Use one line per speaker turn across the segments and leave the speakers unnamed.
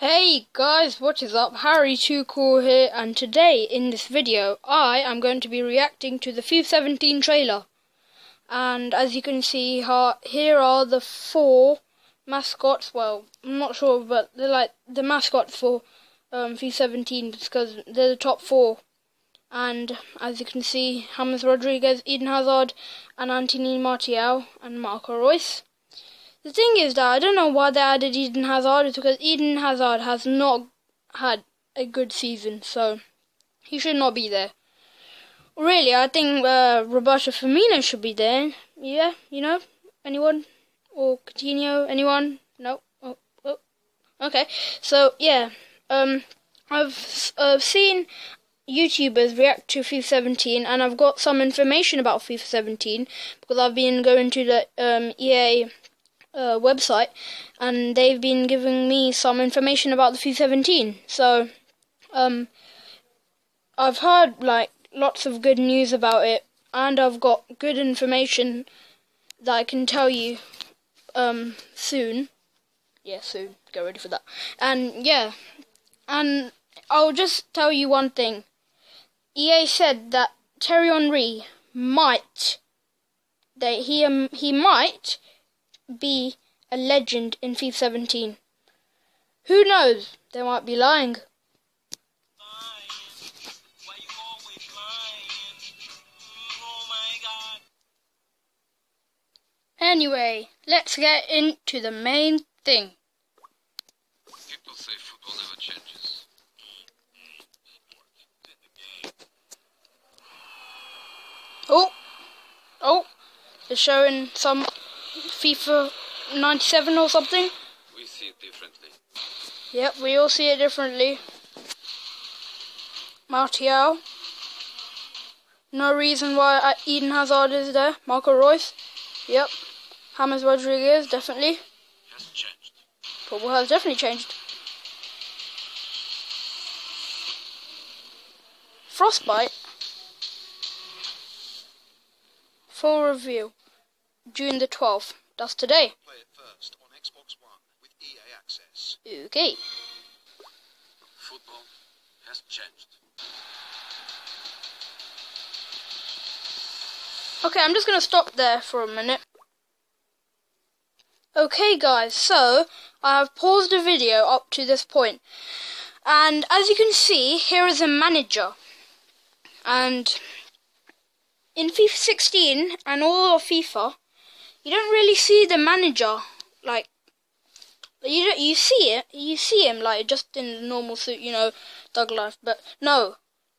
Hey guys, what is up? Harry Too Cool here, and today in this video, I am going to be reacting to the FIFA 17 trailer. And as you can see, here are the four mascots. Well, I'm not sure, but they're like the mascots for um, FIFA 17 because they're the top four. And as you can see, James Rodriguez, Eden Hazard, and Anthony Martial, and Marco Reus. The thing is that I don't know why they added Eden Hazard because Eden Hazard has not had a good season, so he should not be there. Really, I think uh, Roberto Firmino should be there. Yeah, you know, anyone or Coutinho, anyone? No. Oh, oh. Okay. So yeah, um, I've uh, seen YouTubers react to FIFA 17, and I've got some information about FIFA 17 because I've been going to the um, EA uh, website, and they've been giving me some information about the FIFA 17. So, um, I've heard like lots of good news about it, and I've got good information that I can tell you um, soon. Yeah, soon. Get ready for that. And yeah, and I'll just tell you one thing. EA said that Thierry Henry might that he um, he might be a legend in FIFA 17. Who knows? They might be lying. Anyway, let's get into the main thing.
People say football never changes.
Oh, oh, they're showing some FIFA 97 or something?
We see it differently.
Yep, we all see it differently. Martial. No reason why Eden Hazard is there. Marco Reus. Yep. James Rodriguez, definitely.
Has changed.
Football has definitely changed. Frostbite. Full review. June the 12th. That's today.
Play it first on Xbox One with EA Access.
Okay.
Football has changed.
Okay, I'm just going to stop there for a minute. Okay guys, so I have paused the video up to this point. And as you can see, here is a manager. And in FIFA 16 and all of FIFA, you don't really see the manager like you don't, you see it you see him like just in the normal suit you know thug life but no.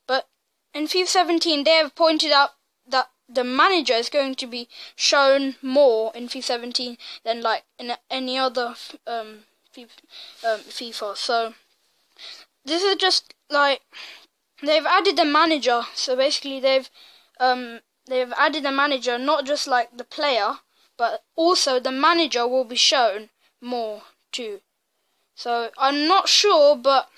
But in FIFA 17 they have pointed out that the manager is going to be shown more in FIFA 17 than like in any other um, FIFA, um, FIFA. So this is just like they've added the manager. So basically they've um they've added the manager not just like the player but also the manager will be shown more too. So I'm not sure, but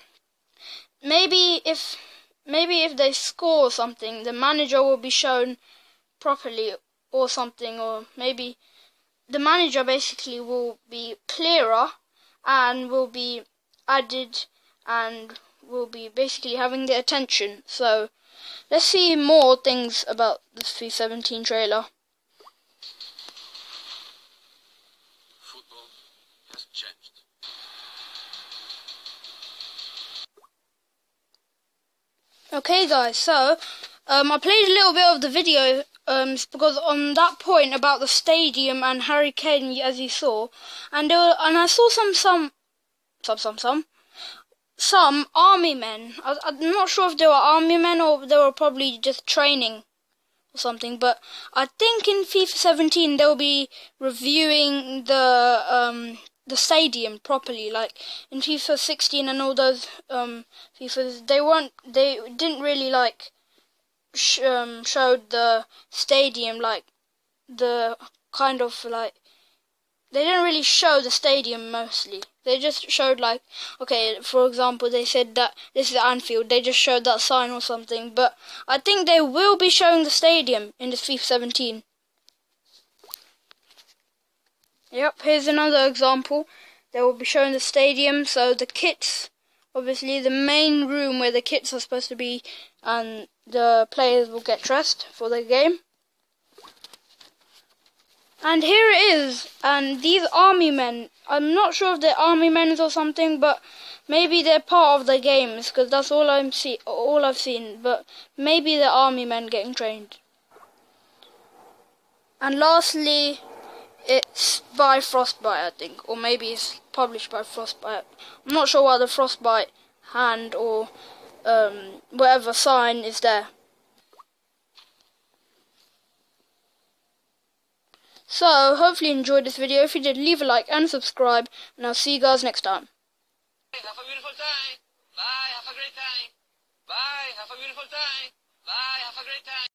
maybe if maybe if they score something, the manager will be shown properly or something, or maybe the manager basically will be clearer and will be added and will be basically having the attention. So let's see more things about the FIFA 17 trailer. Okay guys, so um, I played a little bit of the video um, because on that point about the stadium and Harry Kane, as you saw, and were, and I saw some some some some some some army men. I, I'm not sure if they were army men or they were probably just training or something. But I think in FIFA 17 they'll be reviewing the um, the stadium properly. Like in FIFA 16 and all those um, FIFAs, they weren't. They didn't really like sh- um, showed the stadium like the kind of like they didn't really show the stadium mostly. They just showed like okay, for example, they said that this is Anfield. They just showed that sign or something. But I think they will be showing the stadium in this FIFA 17. Yep, here's another example. they will be showing the stadium. So the kits, obviously the main room where the kits are supposed to be, and the players will get dressed for the game. And here it is, and these army men, I'm not sure if they're army men or something, but maybe they're part of the games, because that's all I'm see, all I've seen, but maybe they're army men getting trained. And lastly, it's by Frostbite, I think, or maybe it's published by Frostbite. I'm not sure why the Frostbite hand or um, whatever sign is there. So, hopefully you enjoyed this video. If you did, leave a like and subscribe, and I'll see you guys next time.
Have a beautiful time. Bye. Have a great time. Bye. Have a beautiful time. Bye. Have a great time.